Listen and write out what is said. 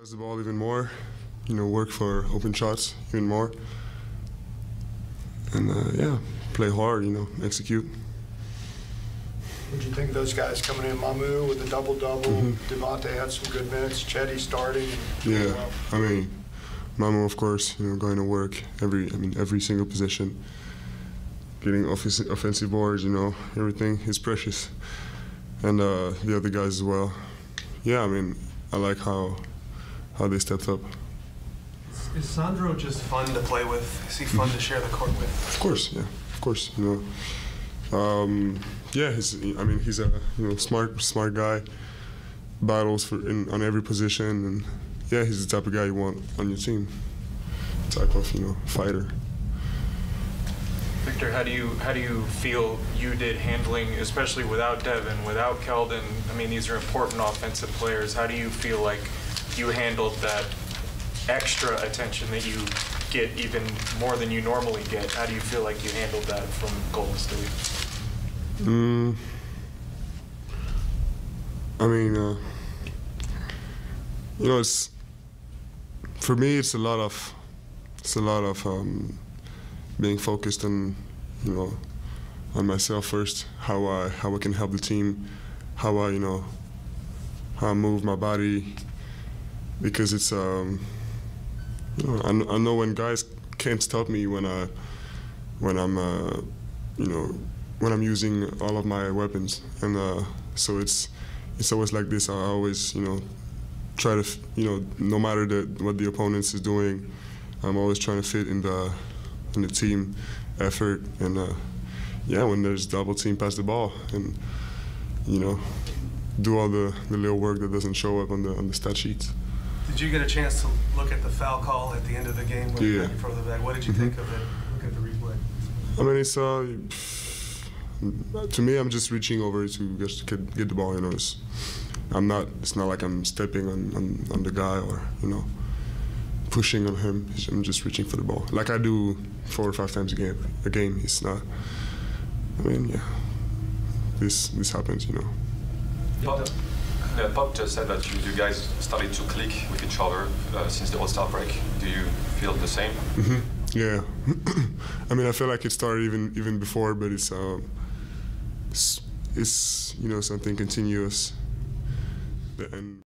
Pass the ball even more, you know, work for open shots even more. And uh, yeah, play hard, you know, execute. What do you think of those guys coming in? Mamu with a double double. Mm-hmm. Devonté had some good minutes. Cedi starting. Yeah, well. I mean, Mamo, of course, you know, going to work every, I mean, every single position, getting office, offensive boards, you know, everything is precious, and uh, the other guys as well. Yeah, I mean, I like how how they stepped up. Is Sandro just fun to play with? Is he fun to share the court with? Of course, yeah, of course, you know. Um, yeah, he's, I mean, he's a you know smart smart guy. Battles for in, on every position, and yeah, he's the type of guy you want on your team. Type of you know fighter. Victor, how do you how do you feel you did handling, especially without Devin, without Keldon? I mean, these are important offensive players. How do you feel like you handled that extra attention that you get even more than you normally get? How do you feel like you handled that from Golden State? Mm, I mean, uh, you know, it's for me. It's a lot of, it's a lot of um, being focused on, you know, on myself first. How I how I can help the team, how I you know, how I move my body, because it's um, you know, I, I know when guys can't stop me when I, when I'm, uh, you know, when I'm using all of my weapons, and uh, so it's it's always like this. I always, you know, try to, you know, no matter the, what the opponents is doing, I'm always trying to fit in the in the team effort, and uh, yeah, when there's double team, pass the ball, and you know, do all the, the little work that doesn't show up on the on the stat sheets. Did you get a chance to look at the foul call at the end of the game when Yeah. got in front of the bag? What did you think of it? Look at the replay. I mean, it's uh, to me, I'm just reaching over to just get, get the ball. You know, it's, I'm not. It's not like I'm stepping on, on, on the guy or you know, pushing on him. I'm just reaching for the ball, like I do four or five times a game. A game. It's not. I mean, yeah. This this happens, you know. Uh, Pop just said that you, you guys started to click with each other uh, since the All-Star break. Do you feel the same? hmm Yeah. I mean, I feel like it started even even before, but it's um, it's, it's you know something continuous. And